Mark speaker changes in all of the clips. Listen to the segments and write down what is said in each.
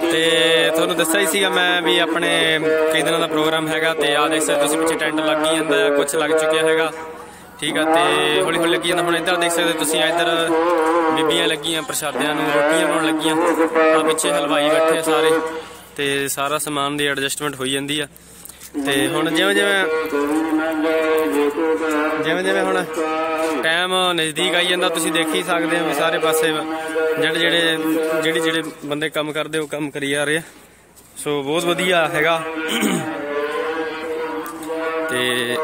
Speaker 1: ਤੇ ਤੁਹਾਨੂੰ ਦੱਸਿਆ ਹੀ ਸੀਗਾ ਮੈਂ ਵੀ ਆਪਣੇ ਕਈ ਦਿਨਾਂ ਦਾ ਪ੍ਰੋਗਰਾਮ ਹੈਗਾ ਤੇ ਆ ਦੇਖ ਸਕਦੇ ਤੁਸੀਂ ਪਿੱਛੇ ਟੈਂਟ ਲੱਗ ਹੀ ਜਾਂਦਾ ਕੁਝ ਲੱਗ ਚੁੱਕਿਆ ਹੈਗਾ। ਠੀਕ ਆ, ਤੇ ਹੌਲੀ ਹੌਲੀ ਲੱਗੀ ਜਾਂਦਾ। ਹੁਣ ਇੱਧਰ ਦੇਖ ਸਕਦੇ ਤੁਸੀਂ ਇੱਧਰ ਬੀਬੀਆਂ ਲੱਗੀਆਂ, ਪ੍ਰਸ਼ਾਦਿਆਂ ਨੂੰ ਰੋਟੀਆਂ ਬਣਾਉਣ ਲੱਗੀਆਂ। ਆ ਪਿੱਛੇ ਹਲਵਾਈ ਬੈਠੇ ਸਾਰੇ ਤੇ ਸਾਰਾ ਸਮਾਨ ਦੀ ਐਡਜਸਟਮੈਂਟ ਹੋਈ ਜਾਂਦੀ ਆ। ਤੇ ਹੁਣ ਜਿਵੇਂ ਜਿਵੇਂ ਜਿਵੇਂ ਜਿਵੇਂ ਹੁਣ ਟਾਈਮ ਨਜ਼ਦੀਕ ਆਈ ਜਾਂਦਾ, ਤੁਸੀਂ ਦੇਖ ਹੀ ਸਕਦੇ ਹੋ ਵੀ ਸਾਰੇ ਪਾਸੇ ਜਿਹੜੇ ਜਿਹੜੇ ਜਿਹੜੇ ਜਿਹੜੇ ਬੰਦੇ ਕੰਮ ਕਰਦੇ, ਉਹ ਕੰਮ ਕਰੀ ਜਾ ਰਹੇ ਆ। ਸੋ ਬਹੁਤ ਵਧੀਆ ਹੈਗਾ। ਤੇ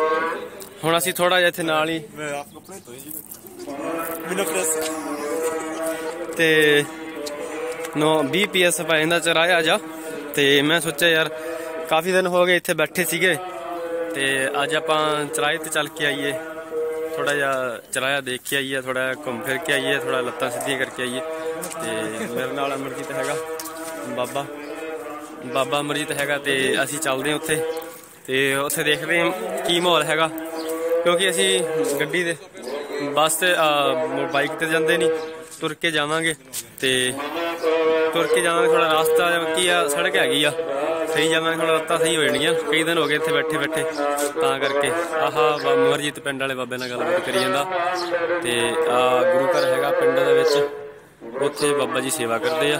Speaker 1: ਹੁਣ ਅਸੀਂ ਥੋੜਾ ਜਿਹਾ ਇੱਥੇ ਨਾਲ ਹੀ।
Speaker 2: ਮੈਂ ਆਪ ਕੱਪੜੇ ਧੋਏ ਜੀ ਬਿਨਾਂ ਪ੍ਰੈਸ
Speaker 1: ਤੇ ਨੋ 20 ਪੀਐਸ ਪੈਂਦਾ ਚਰਾਇਆ ਜਾ। ਤੇ ਮੈਂ ਸੋਚਿਆ ਯਾਰ ਕਾਫੀ ਦਿਨ ਹੋ ਗਏ ਇੱਥੇ ਬੈਠੇ ਸੀਗੇ ਤੇ ਅੱਜ ਆਪਾਂ ਚਰਾਏ ਤੇ ਚੱਲ ਕੇ ਆਈਏ। ਥੋੜਾ ਜਿਹਾ ਚਰਾਇਆ ਦੇਖ ਕੇ ਆਈਏ ਥੋੜਾ ਘੁੰਮ ਫਿਰ ਕੇ ਆਈਏ ਥੋੜਾ ਲੱਤਾਂ ਸਿੱਧੀਆਂ ਕਰਕੇ ਆਈਏ। ਤੇ ਮੇਰੇ ਨਾਲ ਅਮਰਜੀਤ ਹੈਗਾ, ਬਾਬਾ। ਬਾਬਾ ਅਮਰਜੀਤ ਹੈਗਾ ਤੇ ਅਸੀਂ ਚੱਲਦੇ ਹਾਂ ਉੱਥੇ। ਤੇ ਉੱਥੇ ਦੇਖਦੇ ਹਾਂ ਕੀ ਮਾਹੌਲ ਹੈਗਾ। ਕਿਉਂਕਿ ਅਸੀਂ ਗੱਡੀ ਦੇ ਬੱਸ ਤੇ ਬਾਈਕ ਤੇ ਜਾਂਦੇ ਨਹੀਂ, ਤੁਰ ਕੇ ਜਾਵਾਂਗੇ। ਤੇ ਤੁਰ ਕੇ ਜਾਵਾਂਗੇ ਥੋੜਾ ਰਾਸਤਾ ਕੀ ਆ, ਸੜਕ ਹੈਗੀ ਆ। ਸਹੀ ਮੈਂ ਹੁਣ ਰਸਤਾ ਸਹੀ ਹੋ ਜਾਣਗੀਆਂ। ਕਈ ਦਿਨ ਹੋ ਗਏ ਇੱਥੇ ਬੈਠੇ ਬੈਠੇ। ਤਾਂ ਕਰਕੇ ਆਹਾ ਅਮਰਜੀਤ ਪਿੰਡ ਵਾਲੇ ਬਾਬੇ ਨਾਲ ਗੱਲਬਾਤ ਕਰੀ ਜਾਂਦਾ। ਤੇ ਆ ਗੁਰੂ ਘਰ ਹੈਗਾ ਪਿੰਡ ਦੇ ਵਿੱਚ। ਉੱਥੇ ਬਾਬਾ ਜੀ ਸੇਵਾ ਕਰਦੇ ਆ।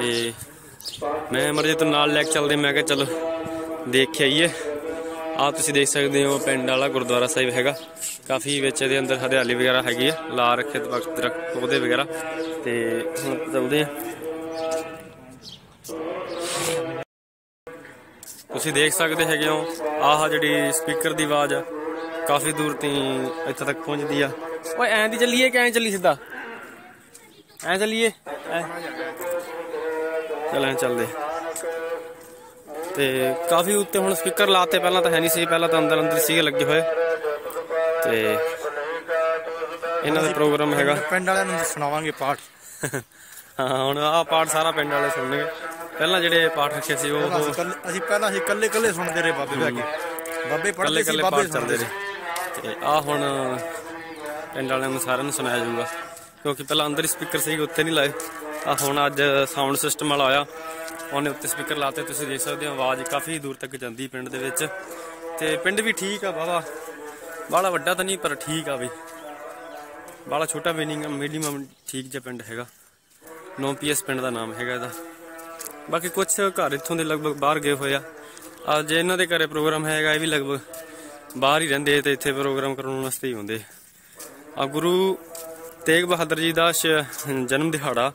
Speaker 1: ਤੇ ਮੈਂ ਅਮਰਜੀਤ ਨਾਲ ਲੈ ਕੇ ਚੱਲਦੇ, ਮੈਂ ਕਿਹਾ ਚਲੋ ਦੇਖ ਕੇ ਆਈਏ। ਆ ਤੁਸੀਂ ਦੇਖ ਸਕਦੇ ਹੋ ਪਿੰਡ ਵਾਲਾ ਗੁਰਦੁਆਰਾ ਸਾਹਿਬ ਹੈਗਾ। ਕਾਫੀ ਵਿੱਚ ਇਹਦੇ ਅੰਦਰ ਹਰਿਆਲੀ ਵਗੈਰਾ ਹੈਗੀ ਹੈ ਲਾ ਰੱਖੇ ਦਰਖਤ ਦਰਖਤ ਪੌਦੇ ਵਗੈਰਾ। ਤੇ ਹੁਣ ਚੱਲਦੇ ਆ। ਤੁਸੀਂ ਦੇਖ ਸਕਦੇ ਹੈਗੇ ਹੋ ਆਹ ਜਿਹੜੀ ਸਪੀਕਰ ਦੀ ਆਵਾਜ਼ ਆ ਕਾਫੀ ਦੂਰ ਤੀ ਇੱਥੇ ਤੱਕ ਪਹੁੰਚਦੀ ਆ। ਓਏ ਐਂ ਦੀ ਚੱਲੀਏ ਕਿ ਐਂ ਚੱਲੀ ਸਿੱਧਾ? ਐਂ ਚੱਲੀਏ? ਚੱਲ ਐਂ ਚੱਲਦੇ। ਤੇ ਕਾਫੀ ਉੱਤੇ ਹੁਣ ਸਪੀਕਰ ਲਾਤੇ ਪਹਿਲਾਂ ਤਾਂ ਹੈ ਨਹੀਂ ਸੀ ਪਹਿਲਾਂ ਤਾਂ ਅੰਦਰ ਅੰਦਰ ਸੀਗੇ ਲੱਗੇ ਹੋਏ। ਤੇ ਇਹਨਾਂ ਦਾ ਪ੍ਰੋਗਰਾਮ ਹੈਗਾ।
Speaker 2: ਪਿੰਡ ਵਾਲਿਆਂ ਨੂੰ ਸੁਣਾਵਾਂਗੇ ਪਾਠ।
Speaker 1: ਹਾਂ ਹੁਣ ਆਹ ਪਾਠ ਸਾਰਾ ਪਿੰਡ ਵਾਲੇ ਸੁਣਨਗੇ। ਪਹਿਲਾਂ ਜਿਹੜੇ ਪਾਠ ਰੱਖੇ ਸੀ ਉਹ
Speaker 2: ਅਸੀਂ ਕੱਲੇ- ਅਸੀਂ ਪਹਿਲਾਂ ਅਸੀਂ ਕੱਲੇ ਕੱਲੇ ਸੁਣਦੇ ਰਹੇ ਬਾਬੇ ਬਹਿ ਕੇ। ਬਾਬੇ
Speaker 1: ਕੱਲੇ
Speaker 2: ਪੜ੍ਹਦੇ ਸੀ
Speaker 1: ਕੱਲੇ
Speaker 2: ਬਾਬੇ
Speaker 1: ਪਾਠ ਚੱਲਦੇ ਰਹੇ। ਤੇ ਆ ਹੁਣ ਪਿੰਡ ਵਾਲਿਆਂ ਨੂੰ ਸਾਰਿਆਂ ਨੂੰ ਸੁਣਾਇਆ ਜਾਊਗਾ। ਕਿਉਂਕਿ ਪਹਿਲਾਂ ਅੰਦਰ ਹੀ ਸਪੀਕਰ ਸੀ ਉੱਥੇ ਨਹੀਂ ਲਾਏ। ਆ ਹੁਣ ਅੱਜ ਸਾਊਂਡ ਸਿਸਟਮ ਵਾਲਾ ਆਇਆ। ਉਹਨੇ ਉੱਤੇ ਸਪੀਕਰ ਲਾਤੇ ਤੁਸੀਂ ਦੇਖ ਸਕਦੇ ਹੋ ਆਵਾਜ਼ ਕਾਫੀ ਦੂਰ ਤੱਕ ਜਾਂਦੀ ਪਿੰਡ ਦੇ ਵਿੱਚ। ਤੇ ਪਿੰਡ ਵੀ ਠੀਕ ਆ ਬਾਵਾ ਬਾਲਾ ਵੱਡਾ ਤਾਂ ਨਹੀਂ ਪਰ ਠੀਕ ਆ ਵੀ। ਬਾਲਾ ਛੋਟਾ ਵੀ ਨਹੀਂ ਮੀਡੀਅਮ ਠੀਕ ਜਿਹਾ ਪਿੰਡ ਹੈਗਾ। 9 ਪੀਐਸ ਪਿੰਡ ਦਾ ਨਾਮ ਹੈਗਾ ਇਹਦਾ। ਬਾਕੀ ਕੁਝ ਘਰ ਇੱਥੋਂ ਦੇ ਲਗਭਗ ਬਾਹਰ ਗਏ ਹੋਏ ਆ। ਜੇ ਇਹਨਾਂ ਦੇ ਘਰੇ ਪ੍ਰੋਗਰਾਮ ਹੈਗਾ, ਇਹ ਵੀ ਲਗਭਗ ਬਾਹਰ ਹੀ ਰਹਿੰਦੇ ਤੇ ਇੱਥੇ ਪ੍ਰੋਗਰਾਮ ਕਰਾਉਣ ਵਾਸਤੇ ਹੀ ਹੁੰਦੇ ਆ। ਗੁਰੂ ਤੇਗ ਬਹਾਦਰ ਜੀ ਦਾ ਸ਼- ਜਨਮ ਦਿਹਾੜਾ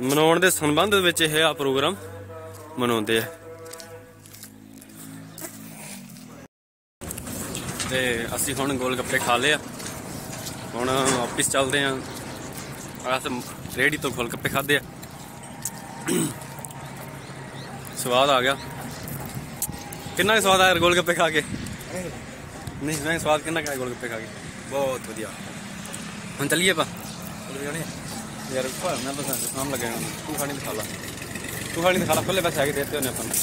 Speaker 1: ਮਨਾਉਣ ਦੇ ਸੰਬੰਧ ਵਿੱਚ ਇਹ ਆ ਪ੍ਰੋਗਰਾਮ ਮਨਾਉਂਦੇ ਆ। ਤੇ ਅਸੀਂ ਹੁਣ ਗੋਲ ਗੱਪੇ ਖਾ ਲਏ ਆ। ਹੁਣ ਵਾਪਿਸ ਚੱਲਦੇ ਆ। ਆਹ ਰੇੜੀ ਤੋਂ ਗੋਲ ਗੱਪੇ ਖਾਦੇ ਆ। ਸਵਾਦ ਆ ਗਿਆ। ਕਿੰਨਾ ਕੁ ਸਵਾਦ ਆਇਆ ਗੋਲ ਗੱਪੇ ਖਾ ਕੇ? ਨਹੀਂ ਮੈਂ ਸਵਾਦ ਕਿੰਨਾ ਕੁ ਆਇਆ ਗੋਲ ਗੱਪੇ ਖਾ ਕੇ?
Speaker 2: ਬਹੁਤ ਵਧੀਆ।
Speaker 1: ਹੁਣ ਚੱਲੀਏ ਪਾ ਯਾਰ ਭਾਰ ਨਾ ਬਸ ਨਾਮ ਲੱਗਿਆ ਤੂੰ ਖਾਣੀ ਦਿਖਾ ਲਾ। ਤੂੰ ਖਾਣੀ ਦਿਖਾ ਲਾ ਪਹਿਲੇ ਪੈਸੇ ਆਗੇ ਦਿੱਤੇ ਉਹਨੇ ਆਪਾਂ ਨੂੰ।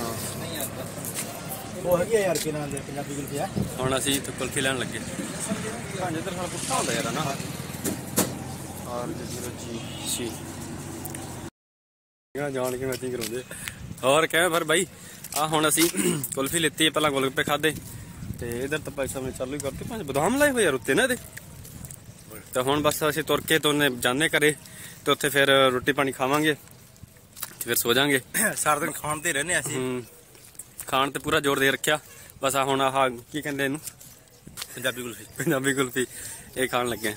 Speaker 1: ਹਾਂ।
Speaker 2: ਉਹ ਹੈਗੀ ਆ ਯਾਰ ਕਿ ਨਾਂ ਦੇ ਪੰਜਾਬੀ ਗੁਲਫੀ ਆ।
Speaker 1: ਹੁਣ ਅਸੀਂ ਇੱਥੇ ਕੁਲਫੀ ਲੈਣ ਲੱਗੇ। ਭਾਂਜੇ ਤੇ ਸਾਡਾ ਪੁੱਠਾ ਹੁੰਦਾ ਯਾਰ ਨਾ? ਆਰ ਜੀਰੋ ਜੀ ਸੀ ਇਹ ਜਾਣ ਕੇ ਮੈਚਿੰਗ ਕਰਾਉਂਦੇ? ਹੋਰ ਕਿਵੇਂ ਫਿਰ ਬਾਈ? ਆ ਹੁਣ ਅਸੀਂ ਕੁਲਫੀ ਲਿੱਤੀ ਪਹਿਲਾਂ ਗੋਲਗੱਪੇ ਖਾਦੇ ਤੇ ਇਧਰ ਤਾਂ ਪੈਸਾ ਮੈਂ ਚਾਲੂ ਹੀ ਕਰਤੇ। ਪੰਜ ਬਦਾਮ ਲਾਏ ਹੋਏ ਯਾਰ ਉੱਤੇ ਨਾ ਇਹਦੇ? ਤੇ ਹੁਣ ਬਸ ਅਸੀਂ ਤੁਰ ਕੇ ਤੋਂ ਜਾਣੇ ਕਰੇ ਤੇ ਉੱਥੇ ਫਿਰ ਰੋਟੀ ਪਾਣੀ ਖਾਵਾਂਗੇ ਤੇ ਫਿਰ ਸੋ ਜਾਾਂਗੇ।
Speaker 2: ਸਾਰਾ ਦਿਨ ਖਾਣ ਤੇ ਰਹਿੰਦੇ ਅਸੀਂ।
Speaker 1: ਖਾਣ ਤੇ ਪੂਰਾ ਜ਼ੋਰ ਦੇ ਰੱਖਿਆ। ਬਸ ਆ ਹੁਣ ਆਹ ਕੀ ਕਹਿੰਦੇ ਇਹਨੂੰ?
Speaker 2: ਪੰਜਾਬੀ ਗੁਲਫੀ
Speaker 1: ਪੰਜਾਬੀ ਕੁਲਫੀ ਇਹ ਖਾਣ ਲੱਗੇ ਆ